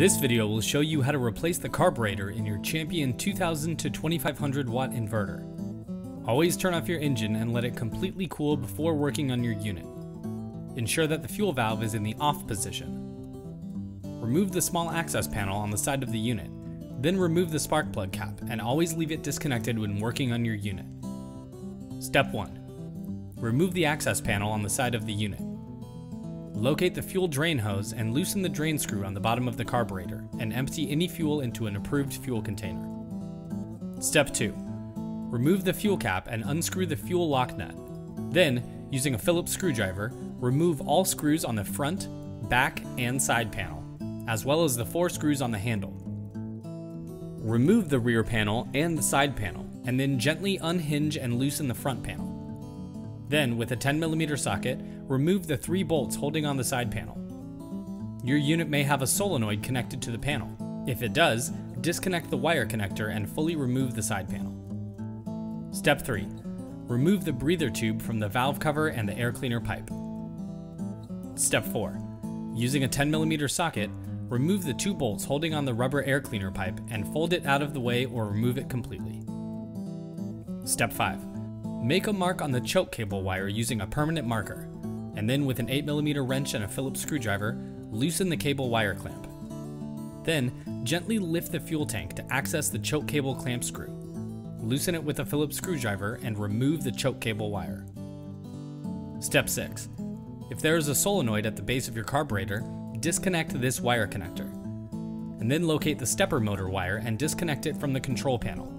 This video will show you how to replace the carburetor in your Champion 2000 to 2500 watt inverter. Always turn off your engine and let it completely cool before working on your unit. Ensure that the fuel valve is in the off position. Remove the small access panel on the side of the unit, then remove the spark plug cap and always leave it disconnected when working on your unit. Step 1. Remove the access panel on the side of the unit. Locate the fuel drain hose and loosen the drain screw on the bottom of the carburetor and empty any fuel into an approved fuel container. Step 2. Remove the fuel cap and unscrew the fuel lock nut. Then, using a Phillips screwdriver, remove all screws on the front, back, and side panel, as well as the four screws on the handle. Remove the rear panel and the side panel, and then gently unhinge and loosen the front panel. Then, with a 10mm socket, remove the three bolts holding on the side panel. Your unit may have a solenoid connected to the panel. If it does, disconnect the wire connector and fully remove the side panel. Step 3. Remove the breather tube from the valve cover and the air cleaner pipe. Step 4. Using a 10mm socket, remove the two bolts holding on the rubber air cleaner pipe and fold it out of the way or remove it completely. Step 5. Make a mark on the choke cable wire using a permanent marker, and then with an 8mm wrench and a Phillips screwdriver, loosen the cable wire clamp. Then, gently lift the fuel tank to access the choke cable clamp screw. Loosen it with a Phillips screwdriver and remove the choke cable wire. Step 6. If there is a solenoid at the base of your carburetor, disconnect this wire connector. And then locate the stepper motor wire and disconnect it from the control panel.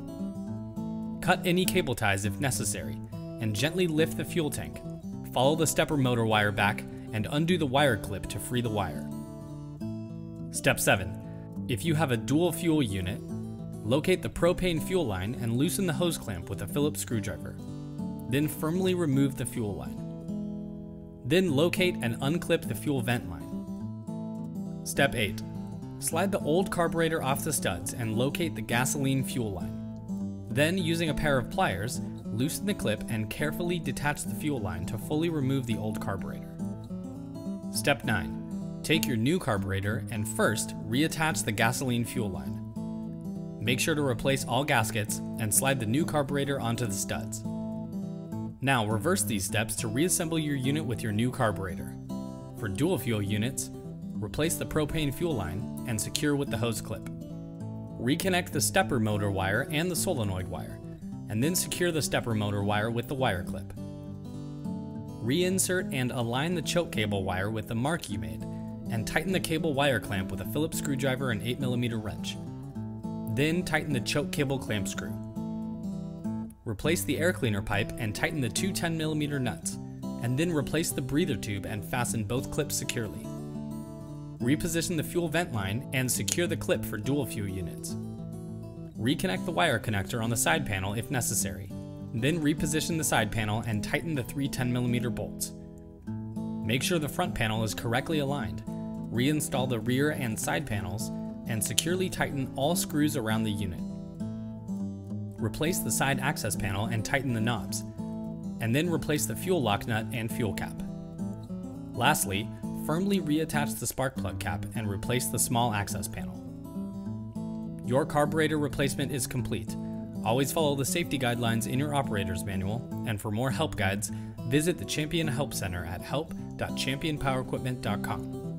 Cut any cable ties if necessary, and gently lift the fuel tank. Follow the stepper motor wire back and undo the wire clip to free the wire. Step 7. If you have a dual fuel unit, locate the propane fuel line and loosen the hose clamp with a Phillips screwdriver. Then firmly remove the fuel line. Then locate and unclip the fuel vent line. Step 8. Slide the old carburetor off the studs and locate the gasoline fuel line. Then, using a pair of pliers, loosen the clip and carefully detach the fuel line to fully remove the old carburetor. Step 9. Take your new carburetor and first reattach the gasoline fuel line. Make sure to replace all gaskets and slide the new carburetor onto the studs. Now reverse these steps to reassemble your unit with your new carburetor. For dual fuel units, replace the propane fuel line and secure with the hose clip. Reconnect the stepper motor wire and the solenoid wire, and then secure the stepper motor wire with the wire clip. Reinsert and align the choke cable wire with the mark you made, and tighten the cable wire clamp with a Phillips screwdriver and 8mm wrench. Then tighten the choke cable clamp screw. Replace the air cleaner pipe and tighten the two 10mm nuts, and then replace the breather tube and fasten both clips securely reposition the fuel vent line, and secure the clip for dual fuel units. Reconnect the wire connector on the side panel if necessary. Then reposition the side panel and tighten the three 10mm bolts. Make sure the front panel is correctly aligned. Reinstall the rear and side panels, and securely tighten all screws around the unit. Replace the side access panel and tighten the knobs, and then replace the fuel lock nut and fuel cap. Lastly, firmly reattach the spark plug cap and replace the small access panel. Your carburetor replacement is complete. Always follow the safety guidelines in your operator's manual, and for more help guides, visit the Champion Help Center at help.championpowerequipment.com.